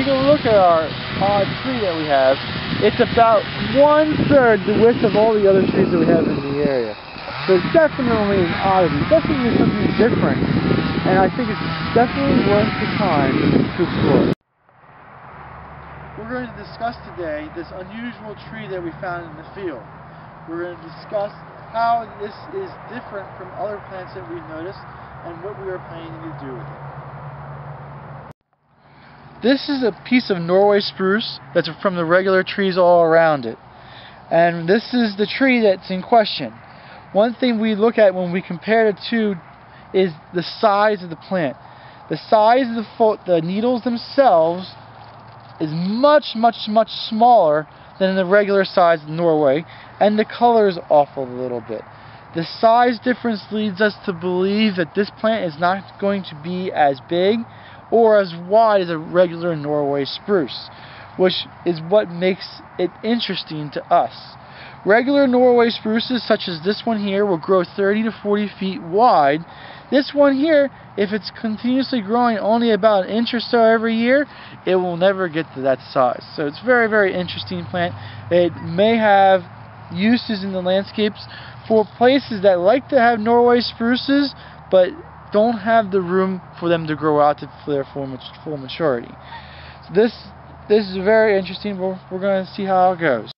take a look at our odd tree that we have, it's about one third the width of all the other trees that we have in the area. So it's definitely an oddity, definitely something different, and I think it's definitely worth the time to explore. We're going to discuss today this unusual tree that we found in the field. We're going to discuss how this is different from other plants that we've noticed and what we are planning to do with it. This is a piece of Norway spruce that's from the regular trees all around it. And this is the tree that's in question. One thing we look at when we compare the two is the size of the plant. The size of the, the needles themselves is much, much, much smaller than the regular size of Norway, and the color is off a little bit. The size difference leads us to believe that this plant is not going to be as big or as wide as a regular Norway spruce, which is what makes it interesting to us. Regular Norway spruces, such as this one here, will grow 30 to 40 feet wide. This one here, if it's continuously growing only about an inch or so every year, it will never get to that size. So it's very, very interesting plant. It may have uses in the landscapes for places that like to have Norway spruces, but don't have the room for them to grow out to their full, full maturity. So this this is very interesting. We're, we're going to see how it goes.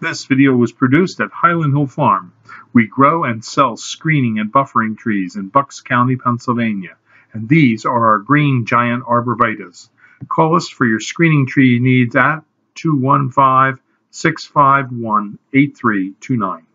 This video was produced at Highland Hill Farm. We grow and sell screening and buffering trees in Bucks County, Pennsylvania, and these are our green giant arborvitaes. Call us for your screening tree needs at 215 651 8329.